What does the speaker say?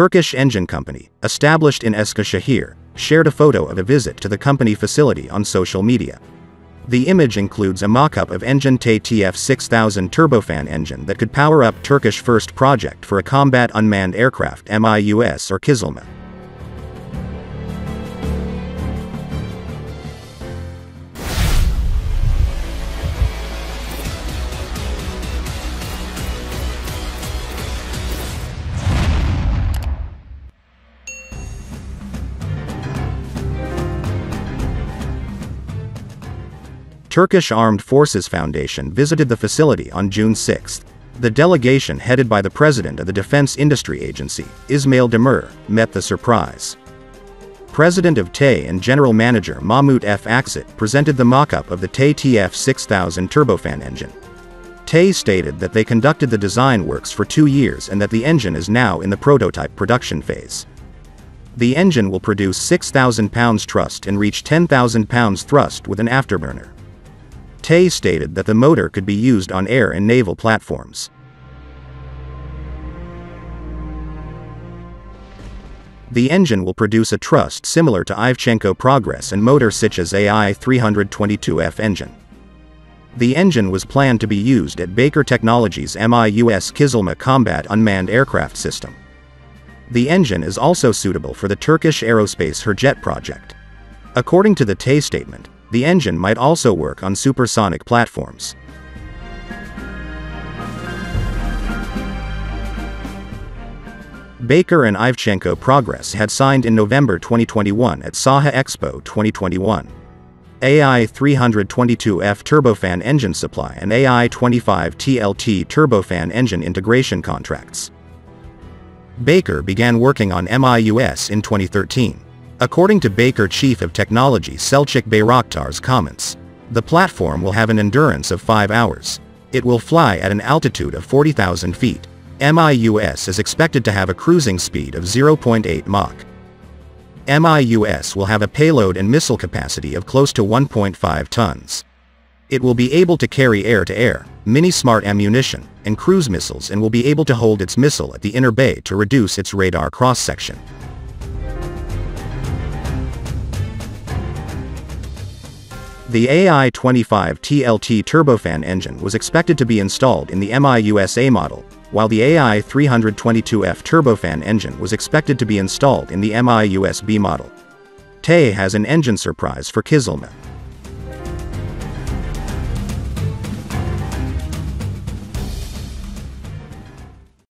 Turkish engine company, established in Eskişehir, shared a photo of a visit to the company facility on social media. The image includes a mock-up of engine TF 6000 turbofan engine that could power up Turkish first project for a combat unmanned aircraft MIUS or Kizilelma. Turkish Armed Forces Foundation visited the facility on June 6. The delegation headed by the president of the Defense Industry Agency, Ismail Demir, met the surprise. President of TEI and General Manager Mahmut F. Aksit presented the mock-up of the TEI TF 6000 turbofan engine. TEI stated that they conducted the design works for two years and that the engine is now in the prototype production phase. The engine will produce 6,000 pounds thrust and reach 10,000 pounds thrust with an afterburner. TEI stated that the motor could be used on air and naval platforms. The engine will produce a thrust similar to Ivchenko Progress and motor such as AI 322F engine. The engine was planned to be used at Baykar Technologies MIUS Kizilelma Combat Unmanned Aircraft System. The engine is also suitable for the Turkish Aerospace Hürjet project. According to the TEI statement, the engine might also work on supersonic platforms. Baykar and Ivchenko Progress had signed in November 2021 at Saha Expo 2021. AI 322F turbofan engine supply and AI 25 TLT turbofan engine integration contracts. Baykar began working on MIUS in 2013. According to Baykar Chief of Technology Selçuk Bayraktar's comments, the platform will have an endurance of 5 hours. It will fly at an altitude of 40,000 feet. MIUS is expected to have a cruising speed of 0.8 Mach. MIUS will have a payload and missile capacity of close to 1.5 tons. It will be able to carry air-to-air, mini-smart ammunition, and cruise missiles and will be able to hold its missile at the inner bay to reduce its radar cross-section. The AI-25 TLT turbofan engine was expected to be installed in the MIUSA model, while the AI-322F turbofan engine was expected to be installed in the MIUSB model. TEI has an engine surprise for Kizilelma.